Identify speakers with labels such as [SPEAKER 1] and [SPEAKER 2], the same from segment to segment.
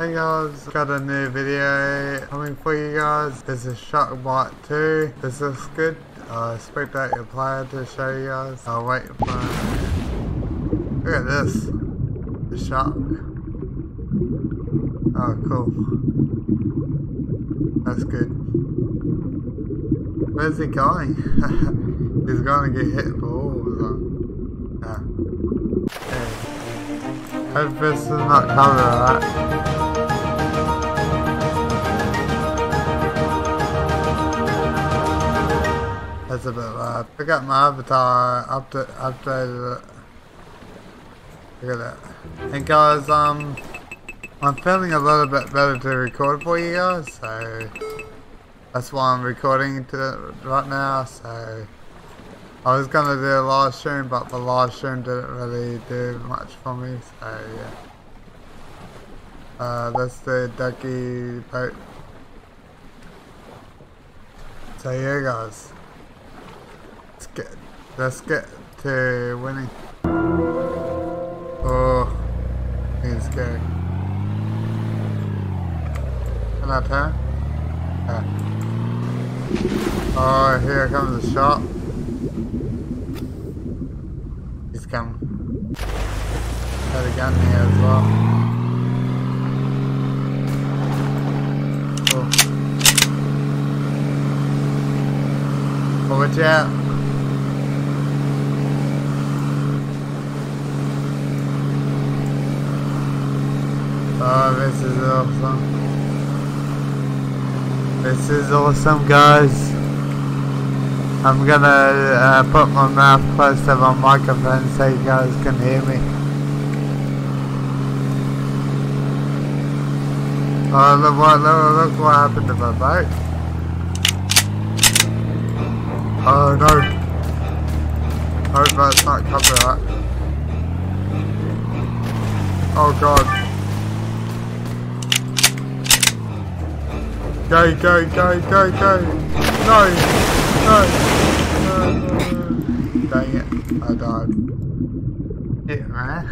[SPEAKER 1] Hey guys, got a new video coming for you guys. This is Sharkbite 2. This looks good. I uh, that your player to show you guys. I'll wait for Look at this. The shark. Oh, cool. That's good. Where's he going? He's gonna get hit of them. Yeah. Hey. Hope this is not covered, right? That's a bit loud. I got my avatar up to updated it. Look at that. And guys, um, I'm feeling a little bit better to record for you guys, so that's why I'm recording to right now. So I was gonna do a live stream, but the live stream didn't really do much for me. So yeah, uh, that's the ducky boat. So yeah, guys. Let's get, let's get to winning. Oh, he's scared. Can I turn? Yeah. Oh, here comes the shot. He's coming. Got a gun here as well. Oh. oh watch out. Oh, this is awesome. This is awesome, guys. I'm gonna uh, put my mouth close to my microphone so you guys can hear me. Oh, look what, look, look what happened to my boat. Oh no. Hope that's not copyright. Oh god. Go, go, go, go, go. No, no. Dang it, I died. Yeah, man.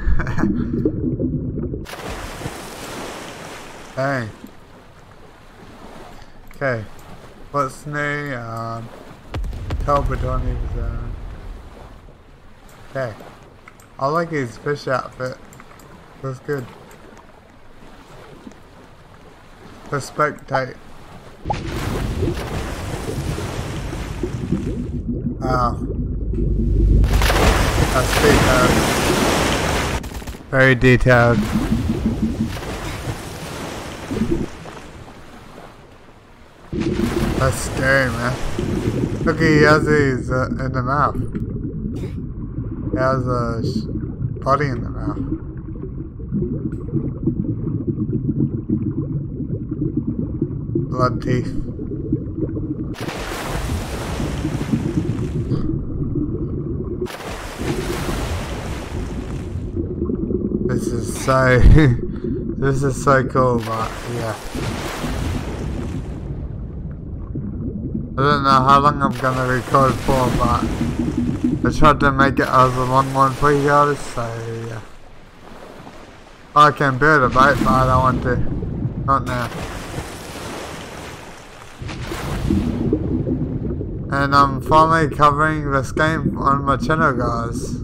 [SPEAKER 1] Dang. Okay, what's new? Um, Telbadoni was, uh, okay. I like his fish outfit. Looks good. The. Wow. That's detailed. Very detailed. That's scary, man. Look, he has uh, in the mouth. He has a body in the mouth. blood teeth. This is so, this is so cool, but yeah. I don't know how long I'm gonna record for, but I tried to make it as a long one for you guys, so yeah. Oh, I can build a boat, but I don't want to. Not now. And I'm finally covering this game on my channel guys.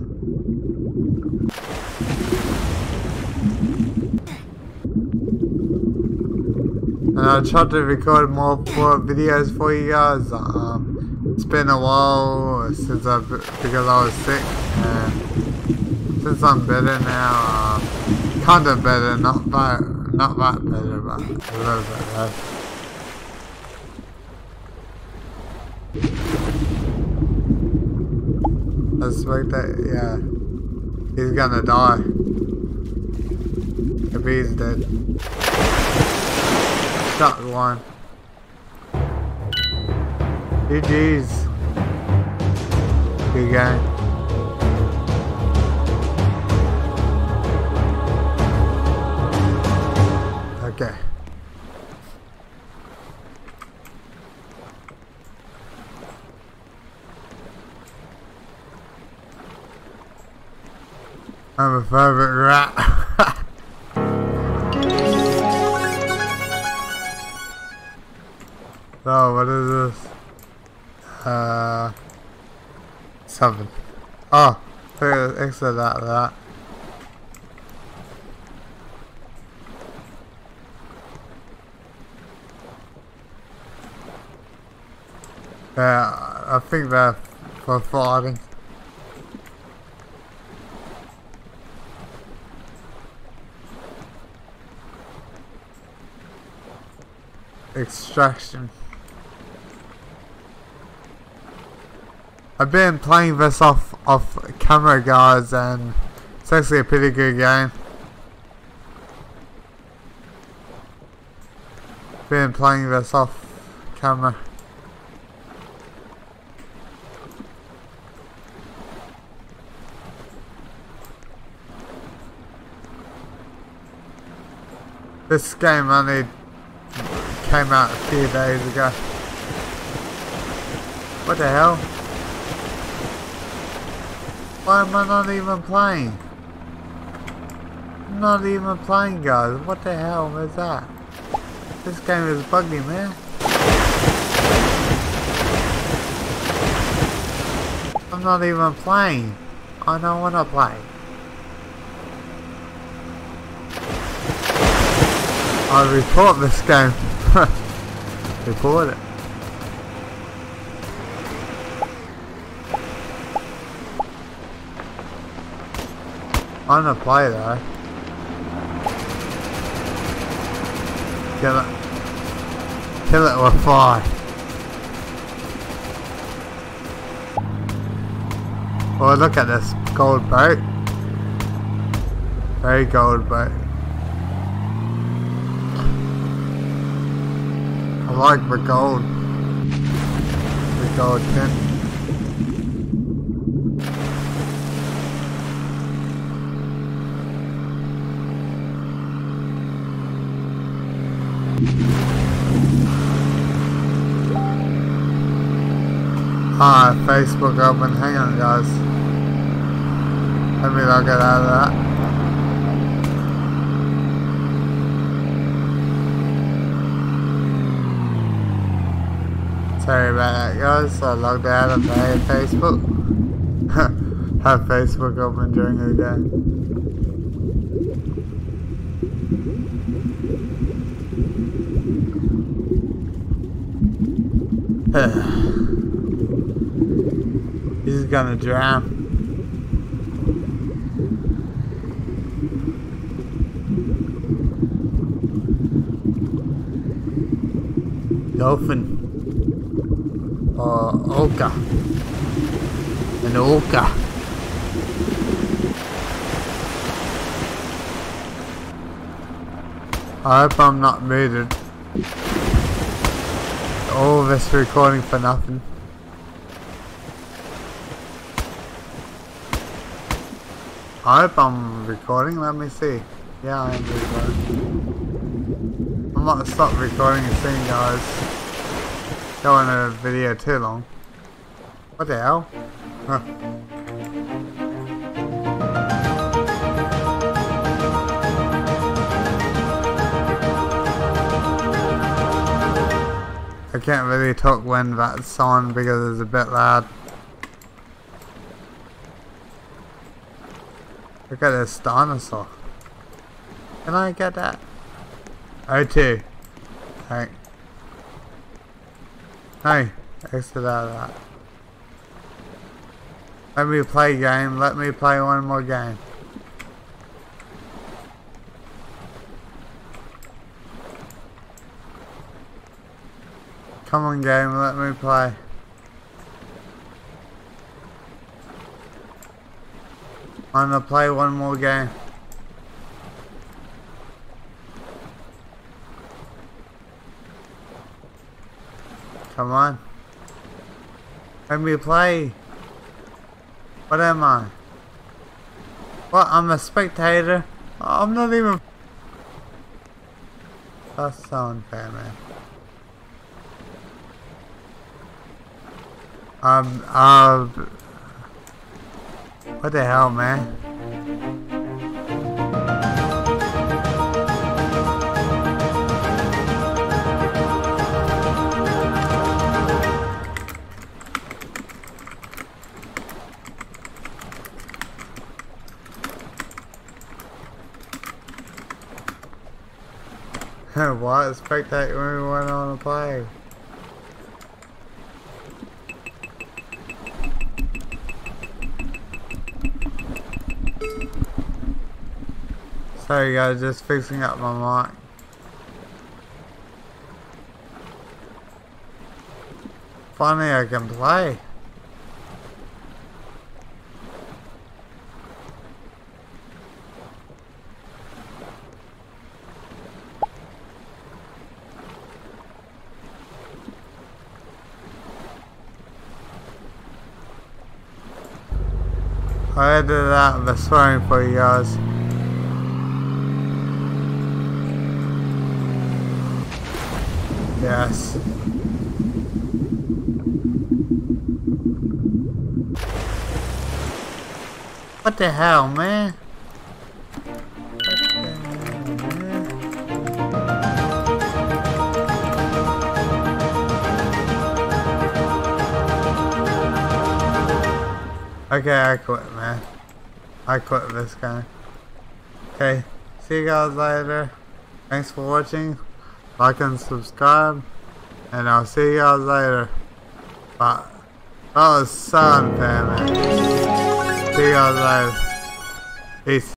[SPEAKER 1] And I tried to record more, more videos for you guys. Um, it's been a while since I because I was sick. And since I'm better now, um, kind of better, not that, not that better, but a little bit better. I suspect that, yeah. He's gonna die. If he's dead. Shot one. GG's. Good game. Okay. I'm a favorite rat. Seven. Ah, oh, exit that, that. Yeah, I think they're for fighting. Extraction. I've been playing this off off camera guys and it's actually a pretty good game. Been playing this off camera. This game only came out a few days ago. What the hell? Why am I not even playing? I'm not even playing guys. What the hell is that? This game is buggy man. I'm not even playing. I don't want to play. I report this game. report it. Play though. Kill it. Kill it with fire. Oh look at this gold boat. Very gold boat. I like the gold. The gold tint. Ah, Facebook open. Hang on, guys. Let me not get out of that. Sorry about that guys, I logged out of my Facebook. Have Facebook open during the day. He's gonna drown. Dolphin uh, Orca. An Orca. I hope I'm not muted. All this recording for nothing. I hope I'm recording, let me see. Yeah, I am recording. I'm not stop recording soon guys go on a video too long. What the hell? Huh. I can't really talk when that's on because it's a bit loud. Look at this dinosaur. Can I get that? O2. Alright. Hey, exit out of that. Let me play game. Let me play one more game. Come on game, let me play. I'm gonna play one more game. Come on. Let me play. What am I? What? I'm a spectator? I'm not even... That's so unfair, man. Um, uh... What the hell, man? Why expect that when we went on a play? Sorry guys, just fixing up my mic. Finally I can play. I edited out the swearing for you guys. Yes. What the hell, man? Okay, I quit, man. I quit this guy. Okay, see you guys later. Thanks for watching. Like and subscribe. And I'll see y'all later. Bye. That son, man. See guys later. Peace.